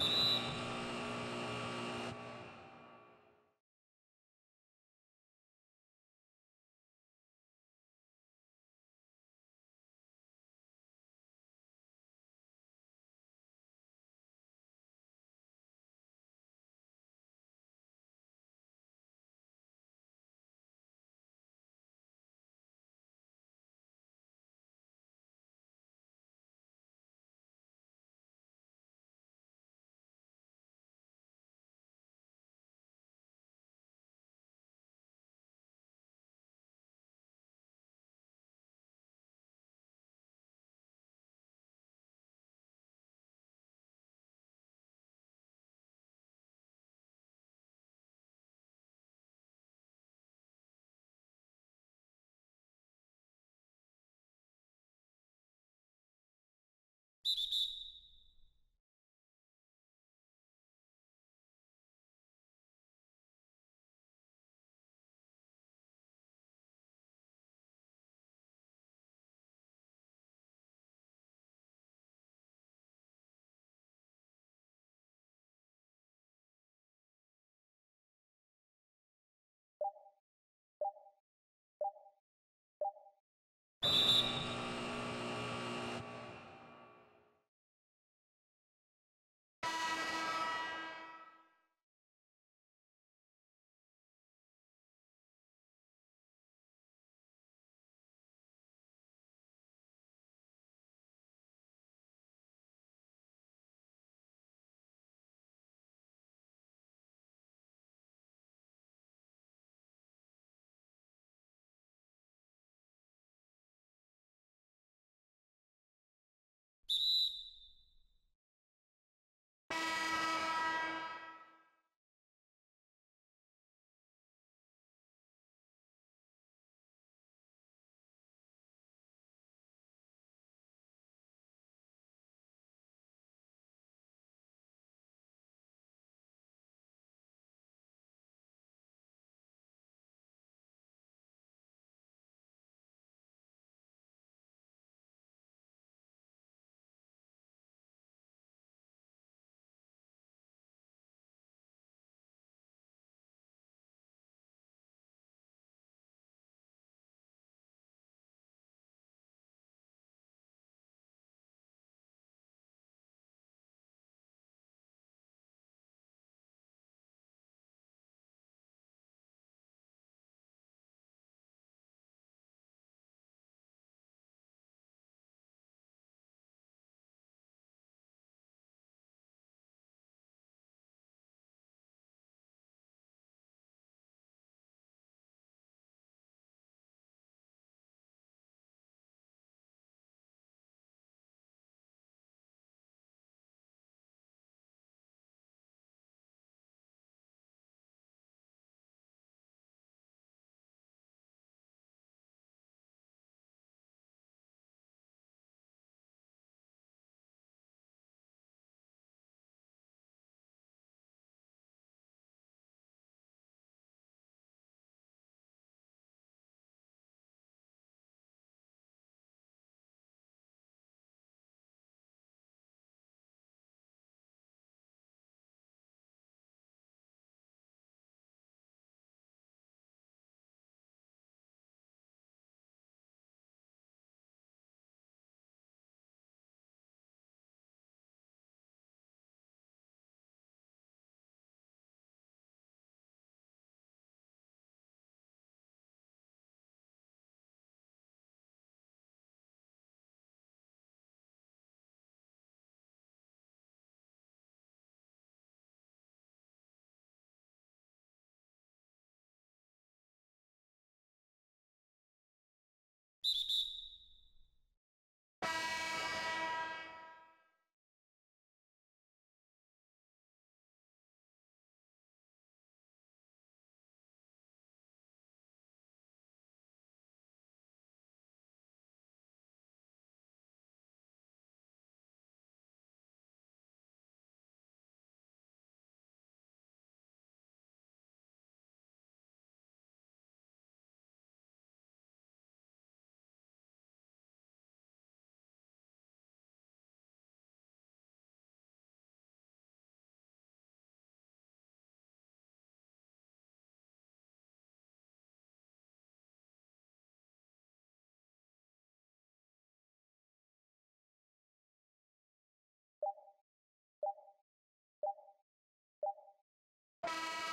you you